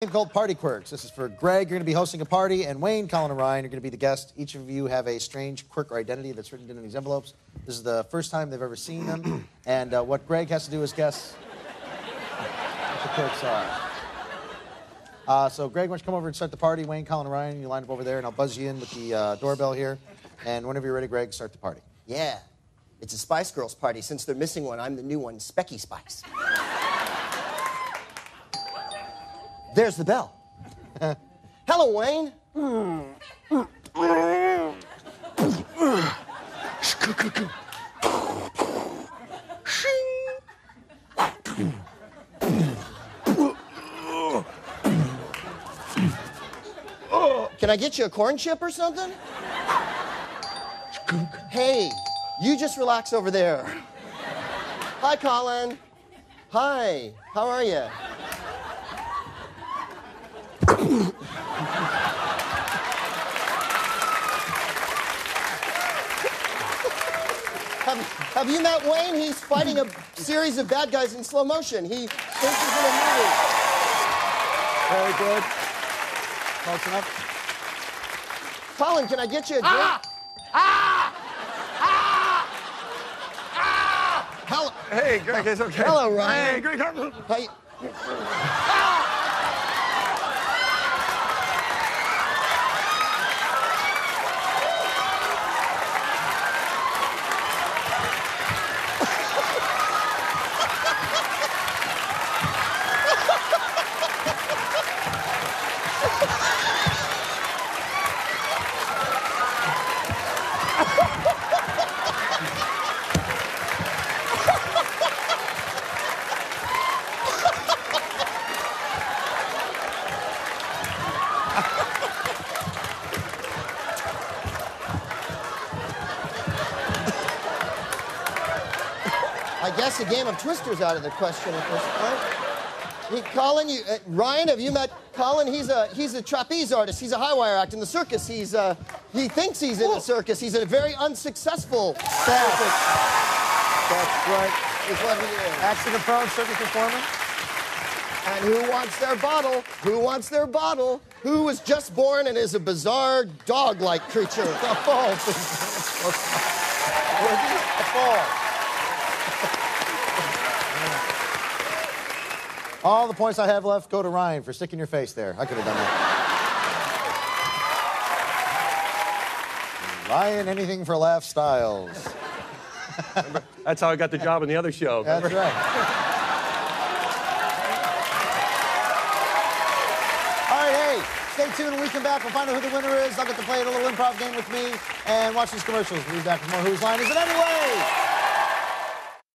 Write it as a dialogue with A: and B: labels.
A: game called Party Quirks. This is for Greg. You're going to be hosting a party, and Wayne, Colin, and Ryan are going to be the guest. Each of you have a strange quirk or identity that's written in these envelopes. This is the first time they've ever seen them, and uh, what Greg has to do is guess what the quirks are. Uh, so, Greg, why don't you come over and start the party? Wayne, Colin, and Ryan, you line up over there, and I'll buzz you in with the uh, doorbell here. And whenever you're ready, Greg, start the party.
B: Yeah. It's a Spice Girls party. Since they're missing one, I'm the new one, Specky Spice. There's the bell. Hello, Wayne. Can I get you a corn chip or something? Hey, you just relax over there. Hi, Colin. Hi, how are you? have, have you met Wayne? He's fighting a series of bad guys in slow motion. He thinks he's in a movie.
A: Very good. Close enough.
B: Colin, can I get you a ah! drink? Ah! Ah! Hello,
C: Hey, Greg, it's okay.
B: Hello, Ryan.
C: Hey, Greg, come-
B: hey. I guess a game of Twister's out of the question at this point. Hey, Colin, you, uh, Ryan, have you met Colin? He's a he's a trapeze artist. He's a high wire act in the circus. He's uh, he thinks he's in the circus. He's a very unsuccessful circus.
A: That's right.
B: Is what he is.
A: Accident prone circus performer.
B: And who wants their bottle? Who wants their bottle? Who was just born and is a bizarre dog-like creature? Oh,
A: A fall. All the points I have left go to Ryan for sticking your face there. I could have done that. Ryan, anything for laugh Stiles.
C: That's how I got the job in the other show.
A: That's right. All right, hey, stay tuned when we come back. We'll find out who the winner is. I'll get to play a little improv game with me and watch these commercials. We'll be back with more Whose Line Is It Anyway?